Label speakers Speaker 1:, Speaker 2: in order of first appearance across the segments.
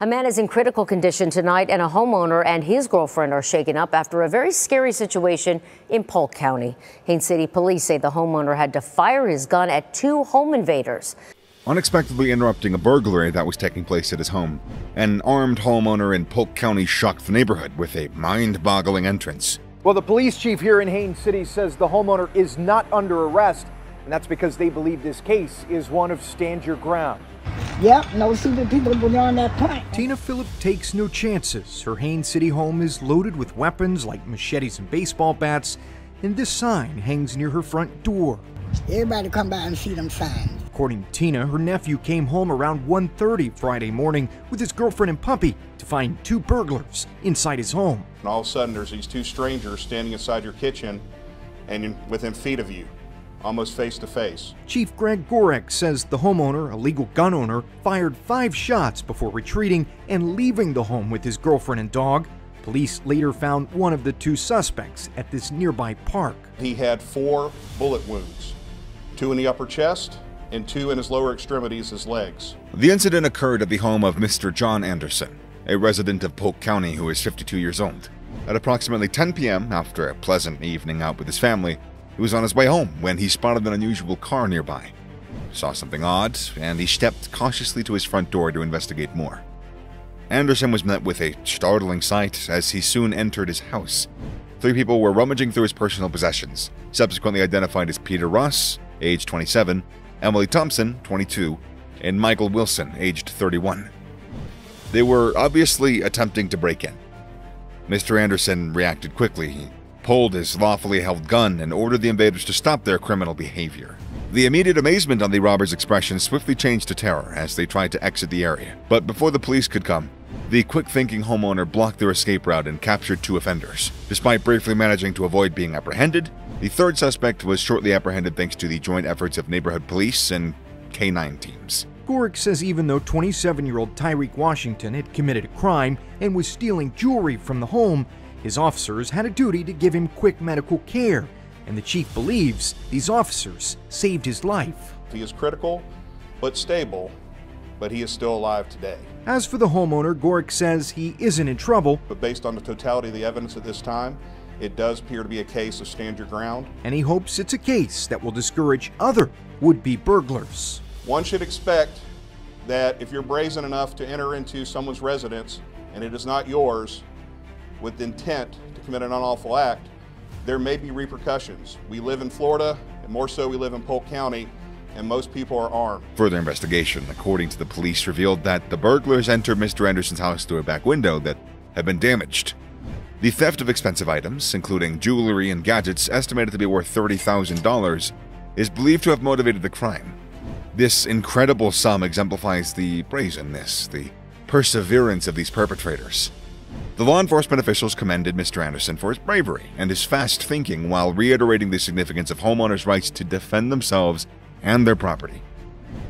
Speaker 1: A man is in critical condition tonight, and a homeowner and his girlfriend are shaken up after a very scary situation in Polk County. Haines City police say the homeowner had to fire his gun at two home invaders.
Speaker 2: Unexpectedly interrupting a burglary that was taking place at his home, an armed homeowner in Polk County shocked the neighborhood with a mind boggling entrance.
Speaker 3: Well, the police chief here in Haines City says the homeowner is not under arrest, and that's because they believe this case is one of stand your ground.
Speaker 4: Yep, no stupid people beyond that point.
Speaker 3: Tina Phillip takes no chances. Her Haines City home is loaded with weapons like machetes and baseball bats, and this sign hangs near her front door.
Speaker 4: Everybody come by and see them signs.
Speaker 3: According to Tina, her nephew came home around 1.30 Friday morning with his girlfriend and puppy to find two burglars inside his home.
Speaker 5: And all of a sudden, there's these two strangers standing inside your kitchen and within feet of you almost face to face.
Speaker 3: Chief Greg Gorek says the homeowner, a legal gun owner, fired five shots before retreating and leaving the home with his girlfriend and dog. Police later found one of the two suspects at this nearby park.
Speaker 5: He had four bullet wounds two in the upper chest and two in his lower extremities, his legs.
Speaker 2: The incident occurred at the home of Mr. John Anderson, a resident of Polk County who is 52 years old. At approximately 10 p.m., after a pleasant evening out with his family, he was on his way home when he spotted an unusual car nearby. Saw something odd, and he stepped cautiously to his front door to investigate more. Anderson was met with a startling sight as he soon entered his house. Three people were rummaging through his personal possessions, subsequently identified as Peter Ross, age 27, Emily Thompson, 22, and Michael Wilson, aged 31. They were obviously attempting to break in. Mr. Anderson reacted quickly. He pulled his lawfully held gun and ordered the invaders to stop their criminal behavior. The immediate amazement on the robbers' expression swiftly changed to terror as they tried to exit the area. But before the police could come, the quick thinking homeowner blocked their escape route and captured two offenders. Despite briefly managing to avoid being apprehended, the third suspect was shortly apprehended thanks to the joint efforts of neighborhood police and K9 teams.
Speaker 3: Gorek says even though 27 year old Tyreek Washington had committed a crime and was stealing jewelry from the home, his officers had a duty to give him quick medical care, and the chief believes these officers saved his life.
Speaker 5: He is critical but stable, but he is still alive today.
Speaker 3: As for the homeowner, Gorek says he isn't in trouble.
Speaker 5: But based on the totality of the evidence at this time, it does appear to be a case of stand your ground.
Speaker 3: And he hopes it's a case that will discourage other would be burglars.
Speaker 5: One should expect that if you're brazen enough to enter into someone's residence and it is not yours, with intent to commit an unlawful act, there may be repercussions. We live in Florida, and more so we live in Polk County, and most people are armed.
Speaker 2: Further investigation, according to the police, revealed that the burglars entered Mr. Anderson's house through a back window that had been damaged. The theft of expensive items, including jewelry and gadgets estimated to be worth $30,000, is believed to have motivated the crime. This incredible sum exemplifies the brazenness, the perseverance of these perpetrators. The law enforcement officials commended Mr. Anderson for his bravery and his fast thinking while reiterating the significance of homeowners' rights to defend themselves and their property.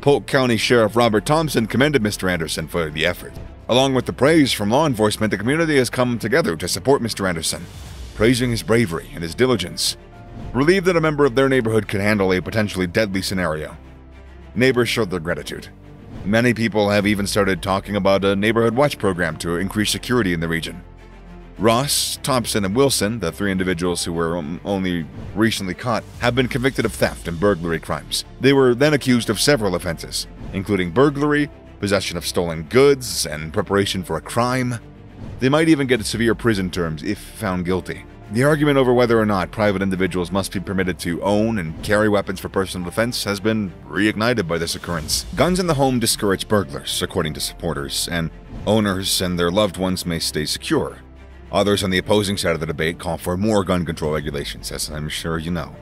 Speaker 2: Polk County Sheriff Robert Thompson commended Mr. Anderson for the effort. Along with the praise from law enforcement, the community has come together to support Mr. Anderson, praising his bravery and his diligence. Relieved that a member of their neighborhood could handle a potentially deadly scenario, neighbors showed their gratitude. Many people have even started talking about a neighborhood watch program to increase security in the region. Ross, Thompson, and Wilson, the three individuals who were only recently caught, have been convicted of theft and burglary crimes. They were then accused of several offenses, including burglary, possession of stolen goods, and preparation for a crime. They might even get severe prison terms if found guilty. The argument over whether or not private individuals must be permitted to own and carry weapons for personal defense has been reignited by this occurrence. Guns in the home discourage burglars, according to supporters, and owners and their loved ones may stay secure. Others on the opposing side of the debate call for more gun control regulations, as I'm sure you know,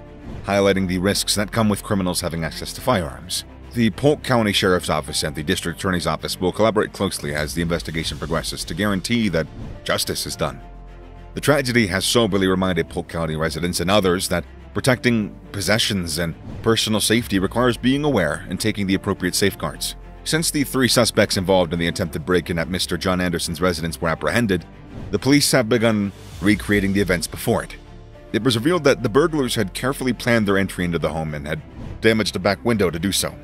Speaker 2: highlighting the risks that come with criminals having access to firearms. The Polk County Sheriff's Office and the District Attorney's Office will collaborate closely as the investigation progresses to guarantee that justice is done. The tragedy has soberly reminded Polk County residents and others that protecting possessions and personal safety requires being aware and taking the appropriate safeguards. Since the three suspects involved in the attempted break in at Mr. John Anderson's residence were apprehended, the police have begun recreating the events before it. It was revealed that the burglars had carefully planned their entry into the home and had damaged a back window to do so.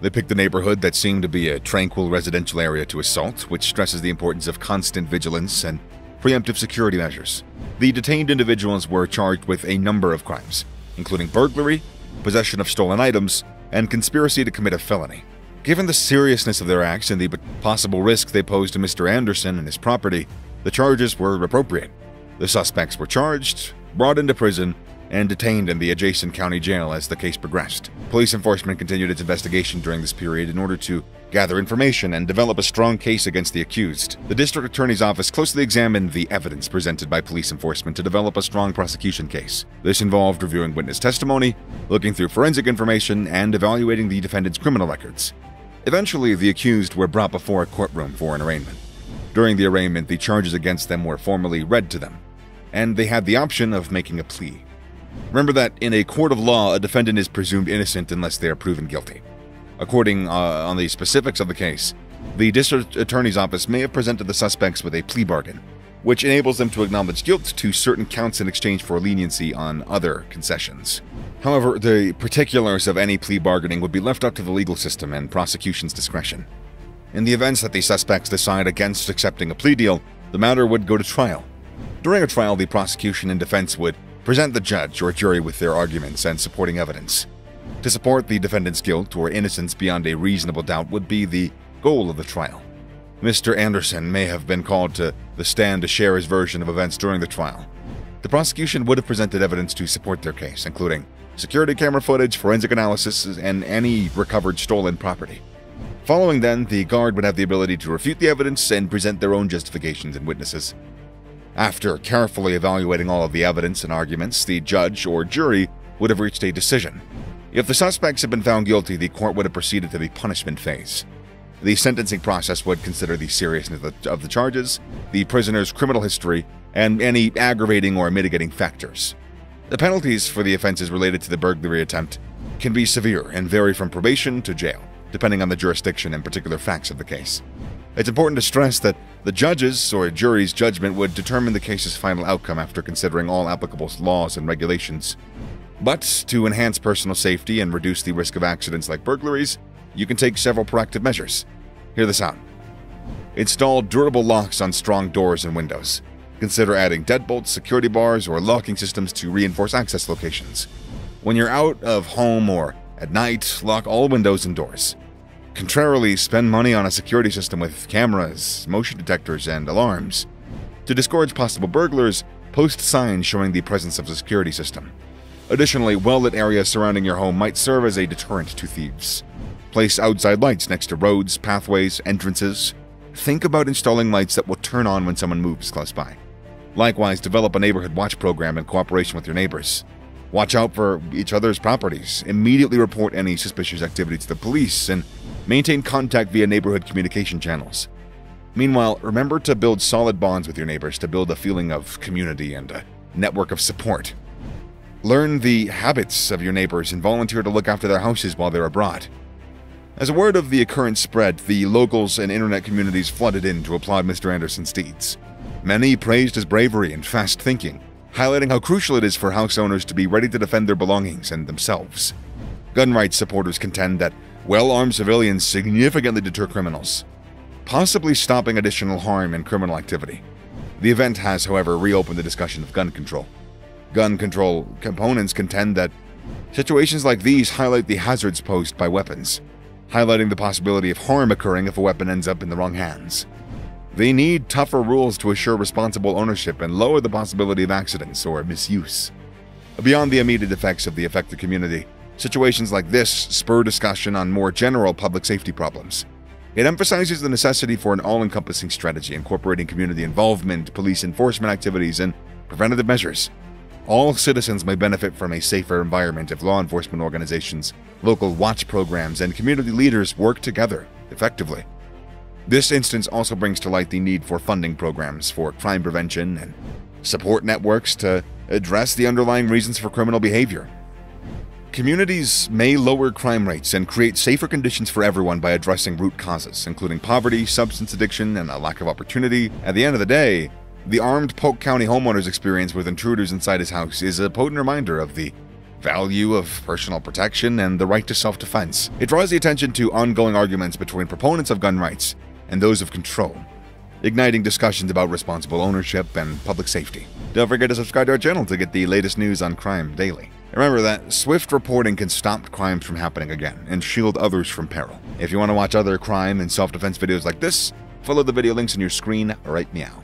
Speaker 2: They picked a neighborhood that seemed to be a tranquil residential area to assault, which stresses the importance of constant vigilance and preemptive security measures. The detained individuals were charged with a number of crimes, including burglary, possession of stolen items, and conspiracy to commit a felony. Given the seriousness of their acts and the possible risk they posed to Mr. Anderson and his property, the charges were appropriate. The suspects were charged, brought into prison, and detained in the adjacent county jail as the case progressed. Police enforcement continued its investigation during this period in order to gather information and develop a strong case against the accused. The district attorney's office closely examined the evidence presented by police enforcement to develop a strong prosecution case. This involved reviewing witness testimony, looking through forensic information, and evaluating the defendant's criminal records. Eventually, the accused were brought before a courtroom for an arraignment. During the arraignment, the charges against them were formally read to them, and they had the option of making a plea. Remember that in a court of law, a defendant is presumed innocent unless they are proven guilty. According uh, on the specifics of the case, the district attorney's office may have presented the suspects with a plea bargain, which enables them to acknowledge guilt to certain counts in exchange for leniency on other concessions. However, the particulars of any plea bargaining would be left up to the legal system and prosecution's discretion. In the events that the suspects decide against accepting a plea deal, the matter would go to trial. During a trial, the prosecution and defense would present the judge or jury with their arguments and supporting evidence. To support the defendant's guilt or innocence beyond a reasonable doubt would be the goal of the trial. Mr. Anderson may have been called to the stand to share his version of events during the trial. The prosecution would have presented evidence to support their case, including security camera footage, forensic analysis, and any recovered stolen property. Following then, the guard would have the ability to refute the evidence and present their own justifications and witnesses. After carefully evaluating all of the evidence and arguments, the judge or jury would have reached a decision. If the suspects had been found guilty, the court would have proceeded to the punishment phase. The sentencing process would consider the seriousness of the charges, the prisoner's criminal history, and any aggravating or mitigating factors. The penalties for the offenses related to the burglary attempt can be severe and vary from probation to jail, depending on the jurisdiction and particular facts of the case. It's important to stress that the judge's or jury's judgment would determine the case's final outcome after considering all applicable laws and regulations. But to enhance personal safety and reduce the risk of accidents like burglaries, you can take several proactive measures. Hear this out. Install durable locks on strong doors and windows. Consider adding deadbolts, security bars, or locking systems to reinforce access locations. When you're out of home or at night, lock all windows and doors. Contrarily, spend money on a security system with cameras, motion detectors, and alarms. To discourage possible burglars, post signs showing the presence of the security system. Additionally, well lit areas surrounding your home might serve as a deterrent to thieves. Place outside lights next to roads, pathways, entrances. Think about installing lights that will turn on when someone moves close by. Likewise, develop a neighborhood watch program in cooperation with your neighbors. Watch out for each other's properties. Immediately report any suspicious activity to the police and maintain contact via neighborhood communication channels. Meanwhile, remember to build solid bonds with your neighbors to build a feeling of community and a network of support. Learn the habits of your neighbors and volunteer to look after their houses while they're abroad. As a word of the occurrence spread, the locals and internet communities flooded in to applaud Mr. Anderson's deeds. Many praised his bravery and fast thinking, highlighting how crucial it is for house owners to be ready to defend their belongings and themselves. Gun rights supporters contend that well armed civilians significantly deter criminals, possibly stopping additional harm and criminal activity. The event has, however, reopened the discussion of gun control. Gun control components contend that situations like these highlight the hazards posed by weapons, highlighting the possibility of harm occurring if a weapon ends up in the wrong hands. They need tougher rules to assure responsible ownership and lower the possibility of accidents or misuse. Beyond the immediate effects of the affected community, situations like this spur discussion on more general public safety problems. It emphasizes the necessity for an all encompassing strategy incorporating community involvement, police enforcement activities, and preventative measures all citizens may benefit from a safer environment if law enforcement organizations, local watch programs, and community leaders work together effectively. This instance also brings to light the need for funding programs for crime prevention and support networks to address the underlying reasons for criminal behavior. Communities may lower crime rates and create safer conditions for everyone by addressing root causes, including poverty, substance addiction, and a lack of opportunity. At the end of the day, the armed Polk County homeowner's experience with intruders inside his house is a potent reminder of the value of personal protection, and the right to self defense. It draws the attention to ongoing arguments between proponents of gun rights and those of control, igniting discussions about responsible ownership and public safety. Don't forget to subscribe to our channel to get the latest news on crime daily. Remember that swift reporting can stop crimes from happening again and shield others from peril. If you want to watch other crime and self defense videos like this, follow the video links on your screen right now.